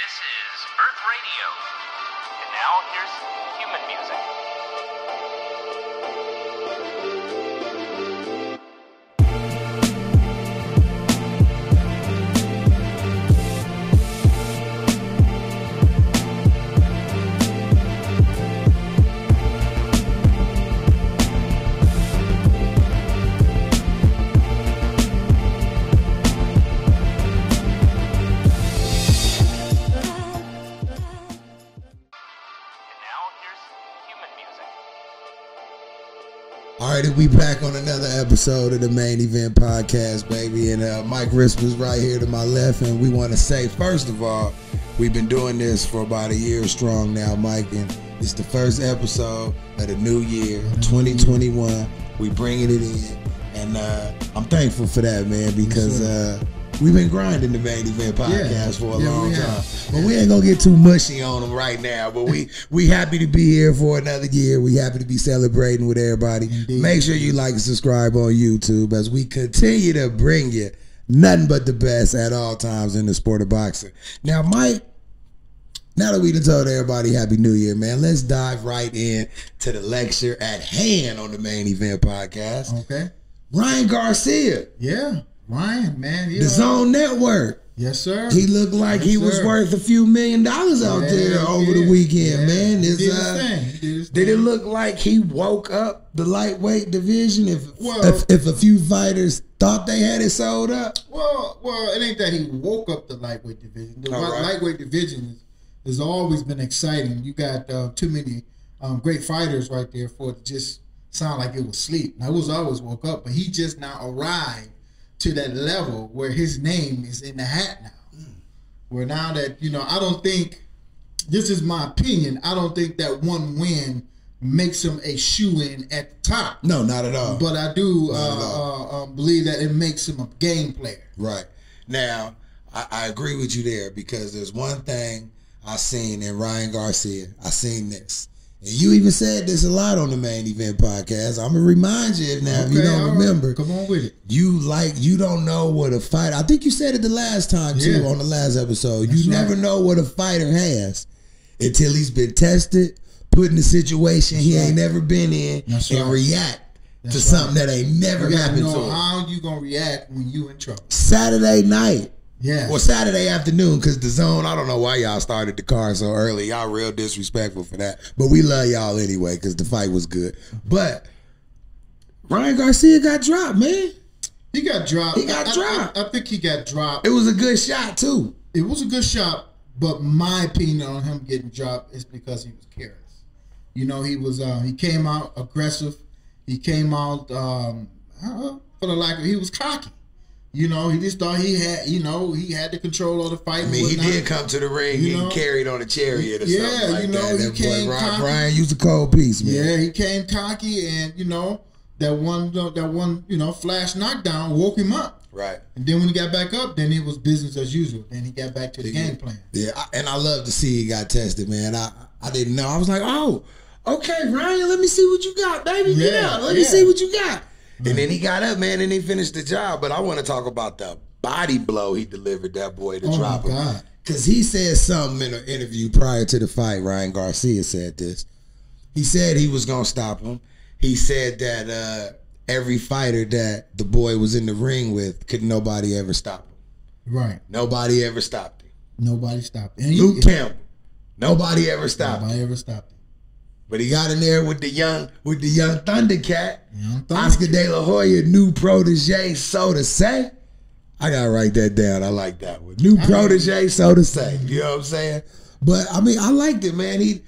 This is Earth Radio. And now here's human music. Right, we back on another episode of the main event podcast, baby. And uh, Mike Risper's right here to my left. And we want to say, first of all, we've been doing this for about a year strong now, Mike. And it's the first episode of the new year, 2021. We bringing it in. And uh, I'm thankful for that, man, because uh, we've been grinding the main event podcast Yeah. for a Yeah, long time. But we ain't gonna get too mushy on them right now. But we we happy to be here for another year. We happy to be celebrating with everybody. Indeed. Make sure you like and subscribe on YouTube as we continue to bring you nothing but the best at all times in the sport of boxing. Now, Mike. Now that we done told everybody Happy New Year, man, let's dive right in to the lecture at hand on the main event podcast. Okay. Ryan Garcia, Yeah. Ryan, man. Yeah. the Zone Network. Yes, sir. He looked like he Yes, was sir. worth a few million dollars out Yeah, there over did. the weekend, Yeah. man. He It's, did uh, thing. He did did it look like he woke up the lightweight division? If, Well- if if a few fighters thought they had it sold up, Well, well, it ain't that he woke up the lightweight division. The right. lightweight division is, has always been exciting. You got uh, too many um, great fighters right there for it to just sound like it was sleep. Now, it was always woke up, but he just now arrived to that level where his name is in the hat now. Where now that, you know, I don't think, this is my opinion, I don't think that one win makes him a shoe in at the top. no, not at all. But I do uh, uh, um, believe that it makes him a game player. Right. Now, I, I agree with you there because there's one thing I seen in Ryan Garcia. I seen this. And you even said this a lot on the main event podcast. I'm gonna remind you now if you don't all right. remember. Come on with it. You like you don't know what a fighter. I think you said it the last time too Yeah. on the last episode. That's you never right. know what a fighter has until he's been tested, put in a situation he That's ain't never been in, That's and right. react That's to right. something that ain't never happened to him. how you gonna react when you in trouble. Saturday night. Yeah. Well, Saturday afternoon, because the zone, I don't know why y'all started the car so early. Y'all real disrespectful for that. But we love y'all anyway, because the fight was good. But Ryan Garcia got dropped, man. he got dropped. He got I- dropped. I, I think he got dropped. It was a good shot, too. It was a good shot, but my opinion on him getting dropped is because he was careless. You know, he was uh, he came out aggressive. He came out um, uh, for the lack of he was cocky. You know, he just thought he had you know he had the control of the fight. I mean, he did come to the ring You getting know? carried on a chariot or Yeah, something like you know, that. he That came boy, Ryan, cocky. Ryan used a cold piece, man. Yeah, he came cocky, and you know that one that one you know flash knockdown woke him up. Right. And then when he got back up, then it was business as usual. Then he got back to the game plan. Yeah, I- and I love to see he got tested, man. I I didn't know. I was like, oh, okay, Ryan, let me see what you got, baby. Get out. Let me see what you got. And then he got up, man, and he finished the job. But I want to talk about the body blow he delivered that boy to Oh drop my him. God! Because he said something in an interview prior to the fight. Ryan Garcia said this. He said he was going to stop him. He said that uh, every fighter that the boy was in the ring with, could nobody ever stop him. Right. Nobody ever stopped him. Nobody stopped. He, Luke Campbell, nobody ever stopped him. nobody ever stopped him. But he got in there with the young with the young Thundercat, Young Thunder. Oscar De La Hoya, new protege, so to say. I gotta write that down. I like that one. New protege, so to say. You know what I'm saying? But I mean, I liked it, man. He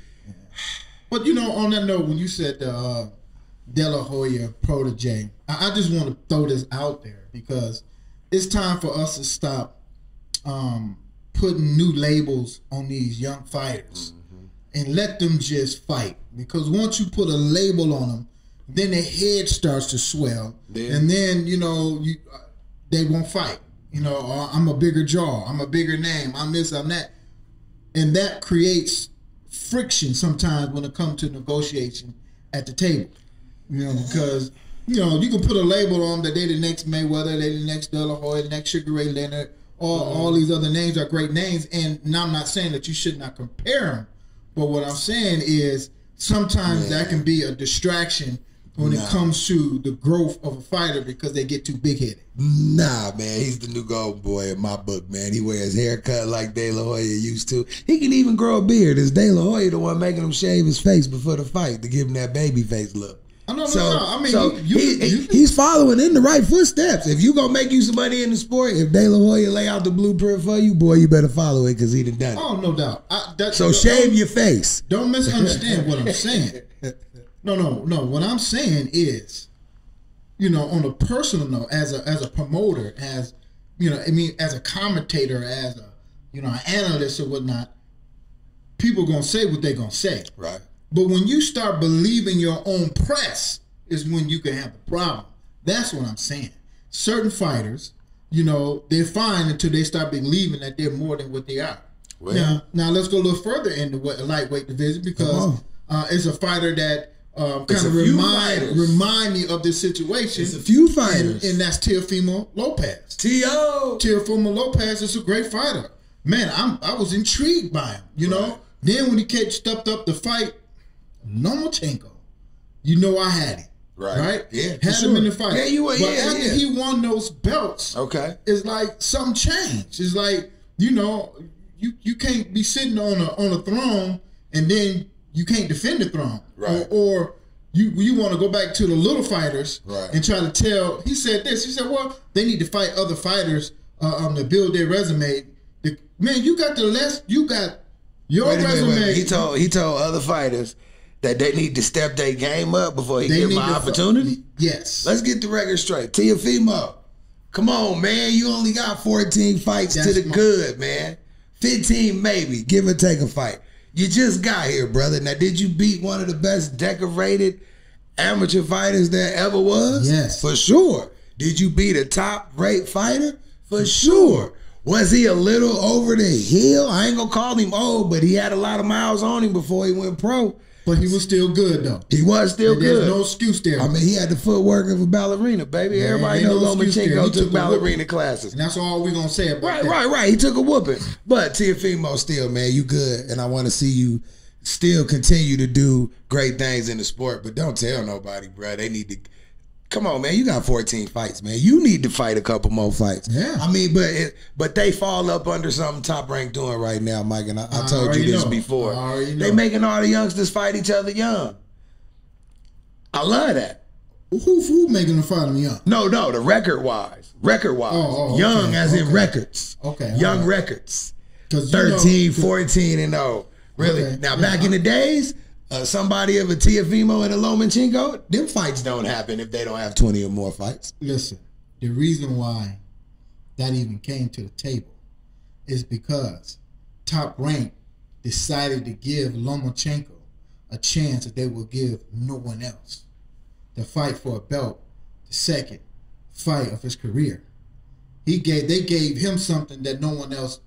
But you know, on that note, when you said the uh, De La Hoya protege, I, I just want to throw this out there because it's time for us to stop um, putting new labels on these young fighters and let them just fight. Because once you put a label on them, then the head starts to swell, Yeah. and then you know you uh, they won't fight. You know, or I'm a bigger jaw, I'm a bigger name, I'm this, I'm that, and that creates friction sometimes when it comes to negotiation at the table. You know, because you know you can put a label on them that they the next Mayweather, they the next De La Hoya, the next Sugar Ray Leonard, all all these other names are great names, and now I'm not saying that you should not compare them, but what I'm saying is sometimes that can be a distraction when Nah. it comes to the growth of a fighter because they get too big headed. Nah, man, he's the new golden boy in my book, man. He wears haircut like De La Hoya used to. He can even grow a beard. Is De La Hoya the one making him shave his face before the fight to give him that baby face look? No, So, no, I mean, so you, you, he- you, he's following in the right footsteps. If you gonna make you some money in the sport, if De La Hoya lay out the blueprint for you, boy, you better follow it because he done done it. oh, no doubt. I, that, So shave your face. Don't misunderstand what I'm saying. No, no, no. What I'm saying is, you know, on a personal note, as a as a promoter, as you know, I mean, as a commentator, as a you know, an analyst or whatnot, people gonna say what they gonna say. Right. But when you start believing your own press, is when you can have a problem. That's what I'm saying. Certain fighters, you know, they're fine until they start believing that they're more than what they are. Well. now, now let's go a little further in the lightweight division because uh, it's a fighter that um, kind of remind remind me of this situation. It's a few fighters. and that's Teofimo Lopez. T.O. Teofimo Lopez is a great fighter. Man, I'm I was intrigued by him. You know. Then when he came stepped up to fight Lomachenko, you know I had it. Right. Right. Yeah, Had sure. him in the fight. Yeah, you were- But yeah, after yeah. he won those belts, Okay. it's like something changed. It's like you know you you can't be sitting on a on a throne and then you can't defend the throne. Right. Or, or you you want to go back to the little fighters Right. and try to tell. He said this. He said, "Well, they need to fight other fighters uh, um, to build their resume." The, man, you got the less. You got your resume. wait a minute. He told he told other fighters that they need to step their game up before he they give need my opportunity. Yes. Let's get the record straight. Teofimo, come on, man. You only got 14 fights to the my- good, man. 15 maybe, give or take a fight. You just got here, brother. Now, did you beat one of the best decorated amateur fighters there ever was? Yes. For sure. Did you beat a top rate fighter? For sure. Was he a little over the hill? I ain't gonna call him old, but he had a lot of miles on him before he went pro. But he was still good though. He was still There's good. no excuse there. I mean, he had the footwork of a ballerina, baby. Man, Everybody knows no excuse there. He Lomachenko took took ballerina classes. and that's all we're gonna say about Right, that. right, right. He took a whooping. But Teofimo still, man, you good. And I want to see you still continue to do great things in the sport. But don't tell nobody, bro. They need to. Come on, man. You got 14 fights, man. You need to fight a couple more fights. Yeah. I mean, but it, but they fall up under something top rank doing right now, Mike. And I, I I told you this know. before. I They know. making all the youngsters fight each other young. I love that. Who who making the fight me up? No, no, the record wise. Record wise. Oh, oh, Young okay, as in records. Okay, Young right. records. 'Cause you know- 13, 14, and 0. Really? Okay, Now, yeah. back in the days, uh, somebody of a Teofimo and a Lomachenko, them fights don't happen if they don't have 20 or more fights. Listen, the reason why that even came to the table is because Top Rank decided to give Lomachenko a chance that they will give no one else to fight for a belt, the second fight of his career. He gave they gave him something that no one else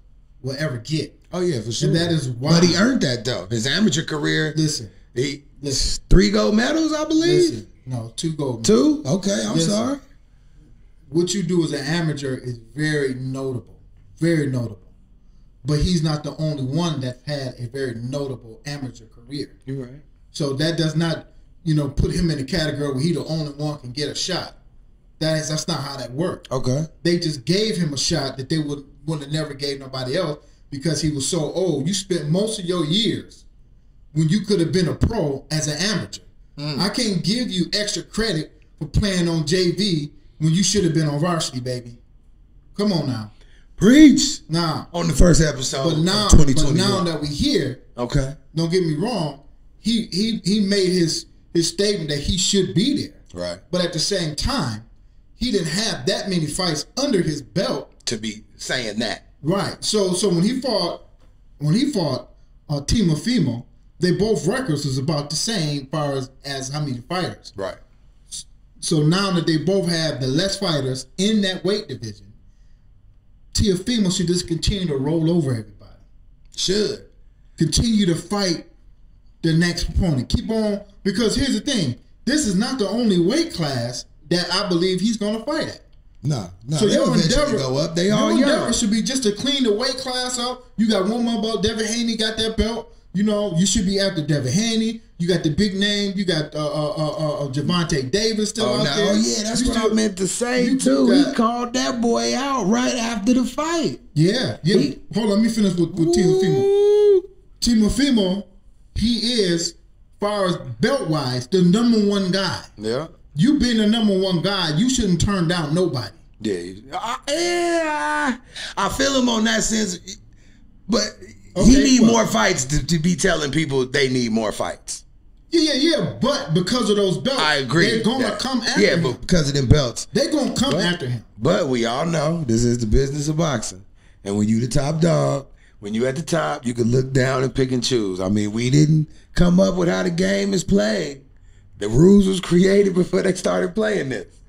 will ever get. Oh, yeah, for sure. And that is why. But he earned that, though. His amateur career, Listen, he, listen, three gold medals, I believe. listen. No, two gold. Two? Okay, I'm Listen. sorry. what you do as an amateur is very notable, very notable. But he's not the only one that had a very notable amateur career. You're right. So that does not, you know, put him in the category where he the only one can get a shot. That is that's not how that worked. Okay. They just gave him a shot that they would would have never gave nobody else because he was so old. You spent most of your years when you could have been a pro as an amateur. Hmm. I can't give you extra credit for playing on JV when you should have been on varsity, baby. Come on now. Preach Now, on the first episode but now, but now that we here, okay. don't get me wrong, he he he made his his statement that he should be there. Right. But at the same time, he didn't have that many fights under his belt. To be saying that. Right. So so when he fought when he fought uh Timo Fimo, they both records was about the same far as, as how many fighters. Right. So now that they both have the less fighters in that weight division, Teofimo should just continue to roll over everybody. Should. Continue to fight the next opponent. Keep on because here's the thing: this is not the only weight class that I believe he's going to fight at. No, no, So they'll your endeavor, go up. They your all endeavor young. should be just to clean the weight class up. You got one more belt. Devin Haney got that belt. You know, you should be after Devin Haney. You got the big name. You got uh, uh, uh, uh, Gervonta Davis still Oh, out no, there. oh, yeah, that's You what still- I meant to say you too. got- he called that boy out right after the fight. Yeah, yeah. He- Hold on, let me finish with, with Timofimo. Ooh. Timofimo, he is, far as belt wise, the number one guy. Yeah. You being the number one guy, you shouldn't turn down nobody. Yeah, I, yeah, I feel him on that sense, but he need well- more fights to, to be telling people they need more fights. Yeah, yeah, yeah. But because of those belts, I agree. They're gonna That- come after Yeah, him. but because of them belts. they're gonna come after him. But we all know this is the business of boxing, and when you the top dog, when you at the top, you can look down and pick and choose. I mean, we didn't come up with how the game is played. The rules was created before they started playing this.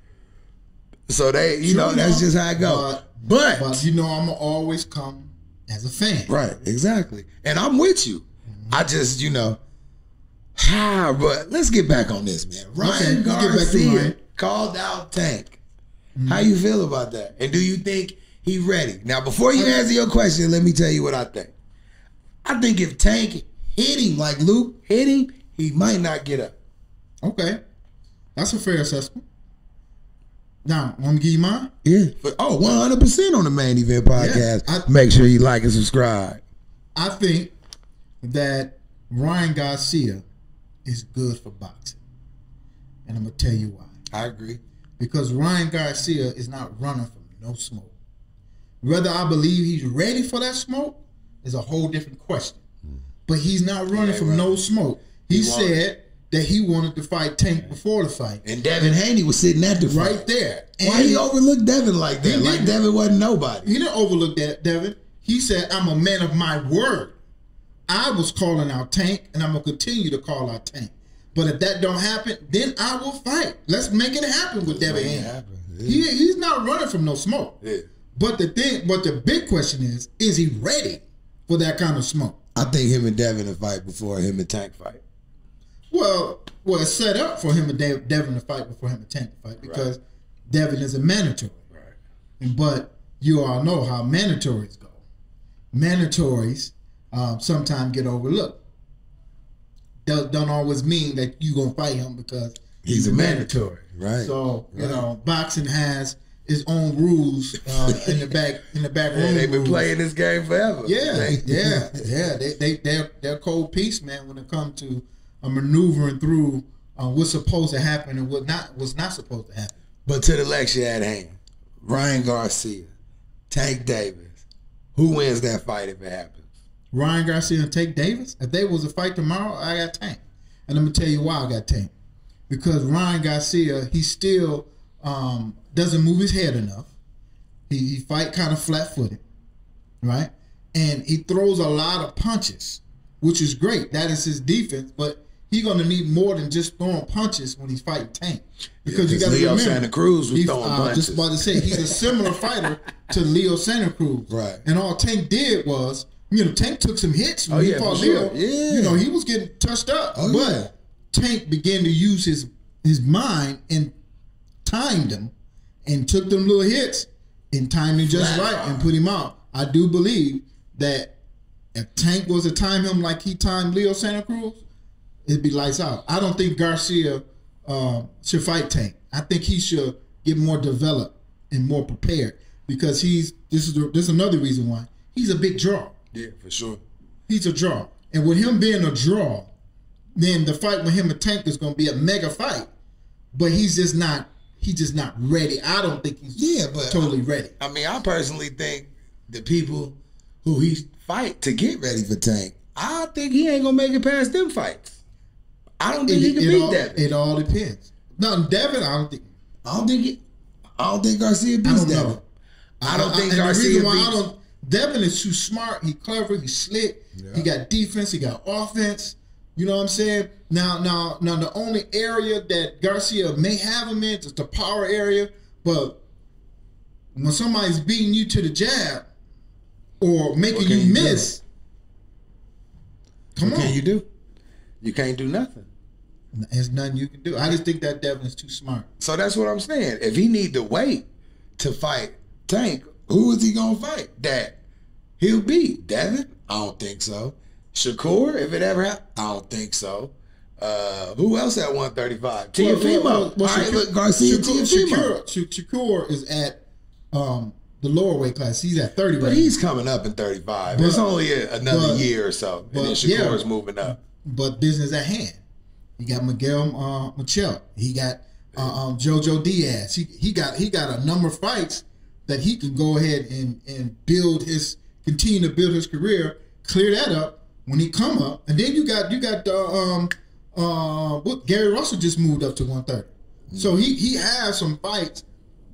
So they, you True know, that's just how it goes. But, But, but you know, I'm gonna always come as a fan. right, exactly, and I'm with you. I just, you know, how? But let's get back on this, man. Ryan Okay, let's get back to Garcia Ryan. called out Tank. Mm-hmm. How you feel about that? And do you think he ready? Now, before you answer your question, let me tell you what I think. I think if Tank hit him like Luke hit him, he might not get up. Okay, that's a fair assessment. Now, want me to give you mine? Yeah. But, oh, 100% on the main event podcast. I- Make sure you like and subscribe. I think that Ryan Garcia is good for boxing, and I'm gonna tell you why. I agree. because Ryan Garcia is not running from no smoke. Whether I believe he's ready for that smoke is a whole different question. Mm. But he's not running from running. no smoke. He, He said that he wanted to fight Tank before the fight. And Devin Haney was sitting at the fight. Right there. Why he overlooked Devin like that? Like. Devin wasn't nobody. He didn't overlook that, Devin. He said, I'm a man of my word. I was calling out Tank, and I'm gonna continue to call out Tank. But if that don't happen, then I will fight. Let's make it happen with Devin Haney. Yeah. He, he's not running from no smoke. Yeah. But the thing, but the big question is, is he ready for that kind of smoke? I think him and Devin will fight before him and Tank fight. Well, well, it's set up for him and Dev- Devin to fight before him and Tank to fight because Devin is a mandatory. Right. But you all know how mandatories go. Mandatories um, sometimes get overlooked. Don't, don't always mean that you're gonna fight him because He's a mandatory, right? So you know, boxing has its own rules uh, in the back in the back room. Yeah, they've been rules. playing this game forever. Yeah, yeah, yeah. They they they're they're cold piece, man. When it comes to uh, maneuvering through uh, what's supposed to happen and what not what's not supposed to happen. But to the lecture at hand, Ryan Garcia, Tank Davis. Who wins that fight if it happens? Ryan Garcia and Tank Davis. If there was a fight tomorrow, I got Tank, and I'm gonna tell you why I got Tank. Because Ryan Garcia, he still um, doesn't move his head enough. He, he fight kind of flat footed, right? And he throws a lot of punches, which is great. That is his defense, but he's gonna need more than just throwing punches when he's fighting Tank. Because you got to Leo remember, Santa Cruz was throwing uh, Just about to say he's a similar fighter to Leo Santa Cruz, Right. And all Tank did was, you know, Tank took some hits when Oh, he yeah, fought for sure. Leo. Yeah. You know, he was getting touched up, Oh, but yeah. Tank began to use his his mind and timed him and took them little hits and timed him just right and put him out. I do believe that if Tank was to time him like he timed Leo Santa Cruz, it'd be lights out. I don't think Garcia um, should fight Tank. I think he should get more developed and more prepared because he's this is the, this is another reason why he's a big draw. Yeah, for sure. He's a draw, and with him being a draw, then the fight with him and Tank is going to be a mega fight. But he's just not. He's just not ready. I don't think he's Yeah, but- totally ready. I mean, I personally think the people who he fight to get ready for Tank, I think he ain't gonna make it past them fights. I don't think he can beat all, Devin. it all depends. No, Devin, I don't think. I don't think he, I don't think Garcia beats don't Devin. know. I don't think and Garcia The reason why beats. I don't. Devin is too smart. He clever. He's slick. He got defense. He got offense. You know what I'm saying? Now, now, now, the only area that Garcia may have him in is the power area. But when somebody's beating you to the jab or making What you you do? miss, come What on, can you do? You can't do nothing. there's nothing you can do. I just think that Devin is too smart. So that's what I'm saying. If he need to wait to fight Tank, who is he gonna fight? That he'll beat Devin? I don't think so. Shakur, if it ever happened, I don't think so. Uh, who else at 135? Teofimo. Well, well, All right, Shakur- look, Garcia Shakur, Teofimo. Shakur, Shakur is at um, the lower weight class. He's at 30 But right he's coming up in 35. it's only a, another but- year or so. And then but, Shakur's yeah. moving up. But business at hand. He got Miguel uh. He got uh, um, JoJo Diaz. He he got he got a number of fights that he can go ahead and and build his continue to build his career. Clear that up when he come up, and then you got you got uh, um uh Gary Russell just moved up to one thirty. So he he has some fights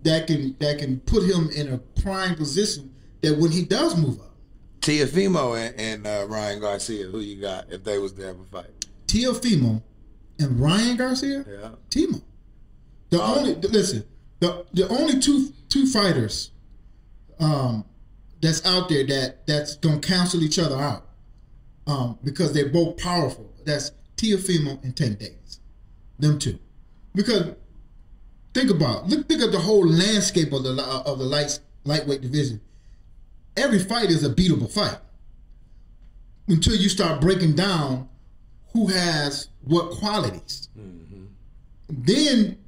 that can that can put him in a prime position that when he does move up. Teofimo and, and uh, Ryan Garcia, who you got if they was to ever fight? Teofimo and Ryan Garcia. Yeah. Timo. The only listen, the the only two two fighters um that's out there that that's gonna cancel each other out. Um, because they're both powerful. That's Teofimo and Tank Davis. Them two. Because think about look think of the whole landscape of the li- of the light lightweight division. Every fight is a beatable fight. Until you start breaking down who has what qualities. Then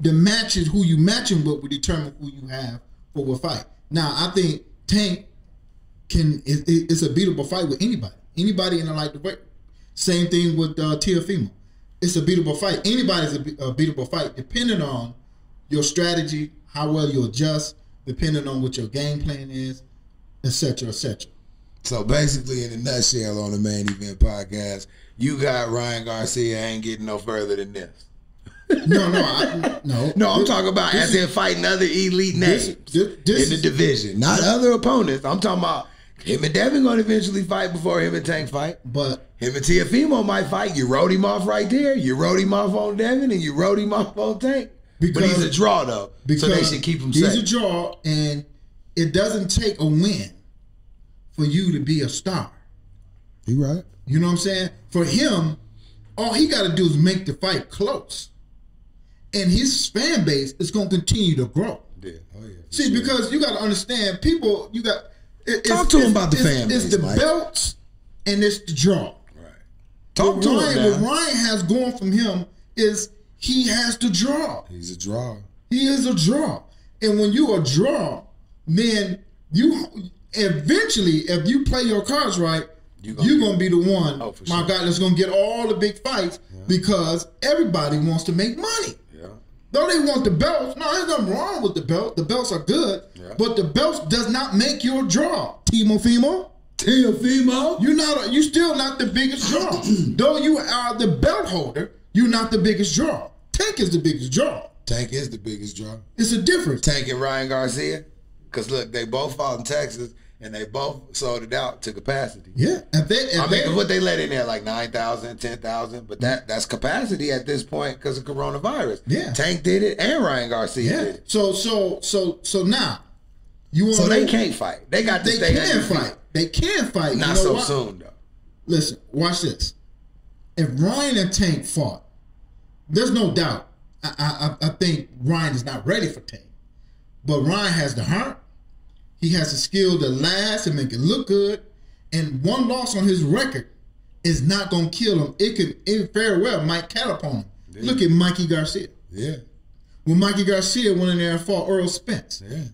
the matches who you matching with will determine who you have for what fight. Now I think Tank can is it's a beatable fight with anybody. Anybody in the light weight. Same thing with uh, Teofimo. It's a beatable fight. Anybody's a, a beatable fight, depending on your strategy, how well you adjust, depending on what your game plan is, etc., etc. So basically, in a nutshell, on the main event podcast, you got Ryan Garcia ain't getting no further than this. No, no, I, no. No, I'm This- talking about as in fighting other elite names this- this- in the division, not other opponents. I'm talking about him and Devin going to eventually fight before him and Tank fight. But Him and Teofimo might fight. You wrote him off right there. You wrote him off on Devin, and you wrote him off on Tank. but he's a draw though, because so they should keep him he's safe. a draw, and it doesn't take a win for you to be a star. you right? You know what I'm saying? For him, all he got to do is make the fight close, and his fan base is going to continue to grow. Yeah. Oh yeah. See, sure. because you got to understand, people, you got it, Talk it's- to him about the it's- fan It's base, the Mike. belts and it's the draw. right. Talk what to Ryan, him what. Ryan has going from him is he has to draw. He's a draw. He is a draw. And when you a draw, then you eventually, if you play your cards right, You you're gonna gonna be the one, Oh, for my sure. God, that's gonna get all the big fights because everybody wants to make money. Yeah. Though they want the belts, no, there's nothing wrong with the belt. The belts are good, Yeah. but the belts does not make your draw. Timo Fimo, Teofimo. you're not. A, you're still not the biggest draw. Though you are the belt holder, you're not the biggest draw. Tank is the biggest draw. Tank is the biggest draw. It's a difference. Tank and Ryan Garcia. Because look, they both fought in Texas and they both sold it out to capacity. Yeah, if they, if I mean, what they let in there, like 9,000, 10,000, but that that's capacity at this point because of coronavirus. Yeah. Tank did it and Ryan Garcia yeah. did it. So so so so now, you want So they can't fight. They got They can fight. They can fight. Not You know so soon, though. Listen, watch this. If Ryan and Tank fought, there's no doubt. I, I, I think Ryan is not ready for Tank, but Ryan has the heart. He has the skill to last and make it look good. And one loss on his record is not going to kill him. It could, in very well might catapult him. Look at Mikey Garcia. Yeah. When Mikey Garcia went in there and fought Errol Spence, Yeah.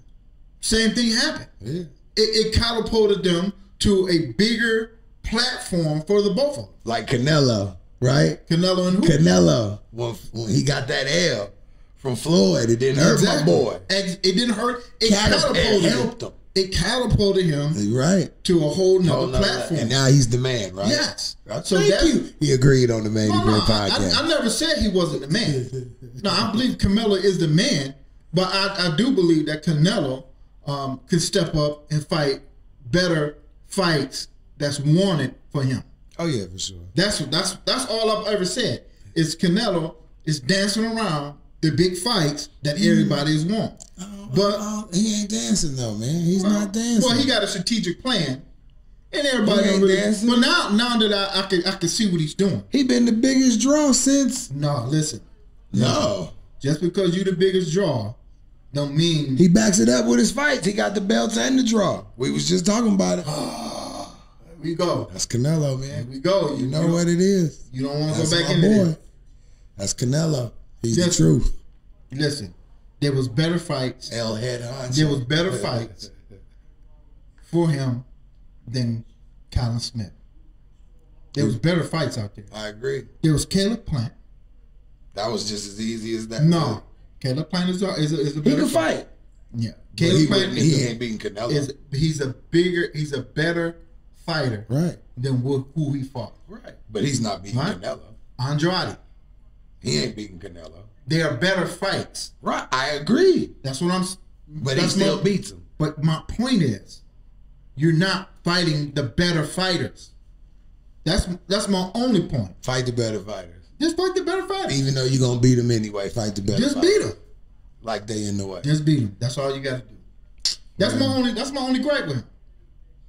same thing happened Yeah. it, it catapulted them to a bigger platform for the both of them. Like Canelo, right? Canelo and who? Canelo, when, when he got that L from Floyd, it didn't hurt my boy. It didn't hurt. It Catap- catapulted it helped him. It catapulted him Right. to a whole nother Oh, no, no, platform. And now he's the man, right? yes. So Thank you. He agreed on the main no, no, event I, podcast. I, I never said he wasn't the man. no, I believe Canelo is the man, but I, I do believe that Canelo um, can step up and fight better fights that's wanted for him. oh yeah, for sure. That's that's that's all I've ever said. Is Canelo is dancing around the big fights that mm. everybody's want. Oh, oh, but Oh, he ain't dancing though, man. He's not dancing. well, he got a strategic plan, and everybody He ain't really. dancing. But now, now that I, I can I can see what he's doing. he been the biggest draw since. No, listen. No. Just because you the biggest draw, don't mean He backs it up with his fights. He got the belts and the draw. We was just talking about it. We go. That's Canelo, Here man. we go. You know what it is. You don't want to go back into boy. this. That's Canelo. He's Yes. the truth. Listen, there was better fights. L head honcho. There was better fights for him than Callum Smith. There was better fights out there. I agree. There was Caleb Plant. That was just as easy as that. No, Caleb Plant is a, is a, is a He can fight. Yeah, But Caleb he, Plant wouldn't- is, he ain't beating Canelo. is he's a bigger, he's a better fighter right. than who, who he fought. Right. But he's not beating Right. Canelo. Andrade. He ain't beating Canelo. They are better fights. Right. I agree. That's what I'm. But he still my- beats him. But my point is, you're not fighting the better fighters. That's that's my only point. Fight the better fighters. Just fight the better fighters. Even though you're gonna beat him anyway, fight the better Just fighters. beat them. Like they in the way. Just beat them. That's all you got to do. That's my only. That's my only gripe with him.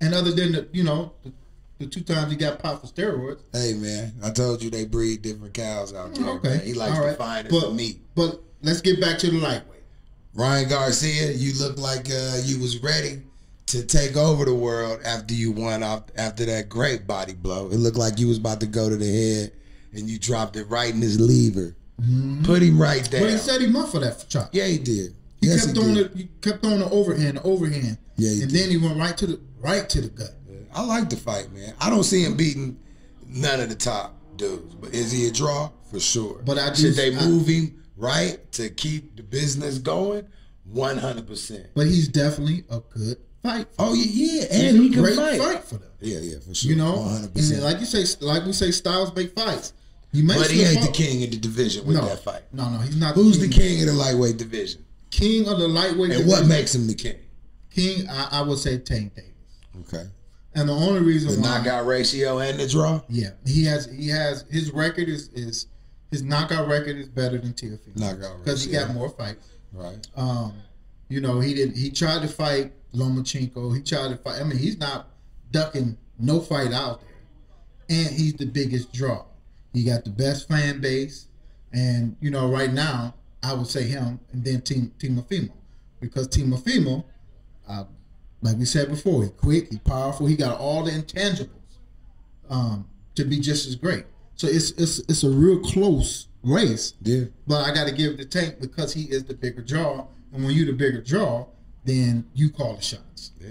And other than the, you know, the, the two times he got popped for steroids. Hey man, I told you they breed different cows out there. Okay, man. He likes all the right. finest but, of meat. But let's get back to the lightweight. Ryan Garcia, you look like uh, you was ready to take over the world after you won off after that great body blow. It looked like you was about to go to the head, and you dropped it right in his lever. Put him right down. But he set him up for that shot. yeah, he did. He yes, kept he on did. the he kept on the overhand, the overhand. Yeah, he and did. then he went right to the right to the gut. I like the fight, man. I don't see him beating none of the top dudes, but is he a draw for sure? But I do- should they I- move him right to keep the business going? One hundred percent. But he's definitely a good fight. Oh yeah, yeah, He's and a he can great fight. for them. Yeah, yeah, for sure. You know, one hundred and percent. like you say, like we say, styles make fights. He may But he ain't the king of the division with No, that fight. no, no, he's not. Who's the king of the lightweight division? King of the lightweight. And what makes him the king? King? I, I would say Tank Davis. Okay. And the only reason The why, knockout ratio and the draw? yeah, he has he has his record is is his knockout record is better than Teofimo Knockout because he got more fights. Right. Um, you know, he didn't. He tried to fight Lomachenko. He tried to fight. I mean, he's not ducking no fight out there, and he's the biggest draw. He got the best fan base, and you know, right now, I would say him, and then Team Timofimo, because uh, like we said before, he quick, he powerful, he got all the intangibles um, to be just as great. So it's it's it's a real close race. Yeah. But I got to give it to Tank because he is the bigger draw, and when you the bigger draw, then you call the shots. Yeah.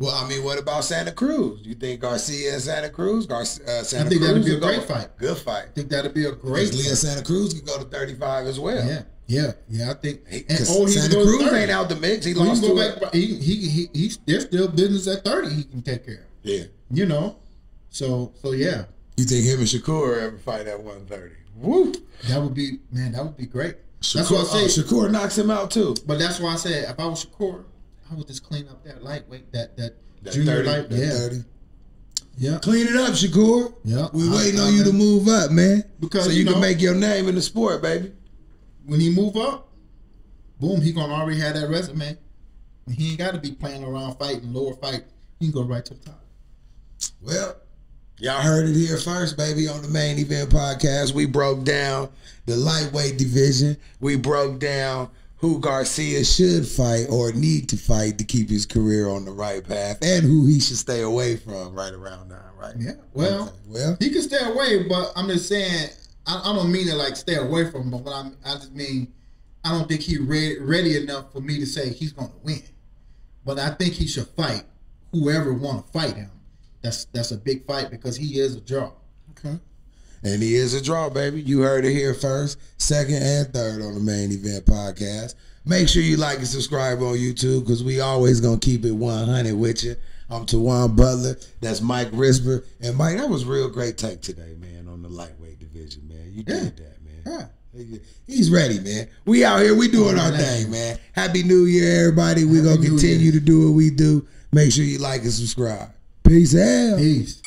Well, I mean, what about Santa Cruz? You think Garcia and Santa Cruz? Gar- uh, Santa think Cruz that'd be a could go- great fight. Good fight. I think that'd be a great. Because Leo Santa Cruz could go to 35 as well. yeah, yeah, yeah. I think. And, 'cause oh, or he Santa can go to Cruz 30. ain't out the mix. He oh, He lost to it. back. He he he. He's there's still business at thirty. He can take care of. Yeah. You know, so so yeah, You think him and Shakur ever fight at 130? Woo! that would be man. That would be great. Shakur, that's why I say. oh, Shakur knocks him out too. But that's why I said if I was Shakur, I would just clean up that lightweight, that that, That junior 30, light. that Yeah, 30. yeah. Clean it up, Shakur. Yeah. We I- waiting I- on you to move up, man. Because, so you you, know- can make your name in the sport, baby. When he move up, boom, he gonna already have that resume. He ain't got to be playing around fighting lower fight. He can go right to the top. Well, y'all heard it here first, baby, on the main event podcast. We broke down the lightweight division. We broke down who Garcia should fight or need to fight to keep his career on the right path and who he should stay away from right around now, right? Yeah. Well, Okay, Well, he can stay away, but I'm just saying. I, I don't mean to like stay away from him, but what I'm, I just mean I don't think he ready, ready enough for me to say he's gonna win. But I think he should fight whoever want to fight him. That's that's a big fight because he is a draw. Okay. And he is a draw, baby. You heard it here first, second, and third on the main event podcast. Make sure you like and subscribe on YouTube because we always gonna keep it 100 with you. I'm Tawan Butler. That's Mike Risper. And Mike, that was real great take today, man, on the lightweight division, man. You Yeah. did that, man. Yeah. He's ready, man. We out here. We doing our thing, man. Happy New Year, everybody. We Happy gonna continue Year. to do what we do. Make sure you like and subscribe. Peace out. Peace.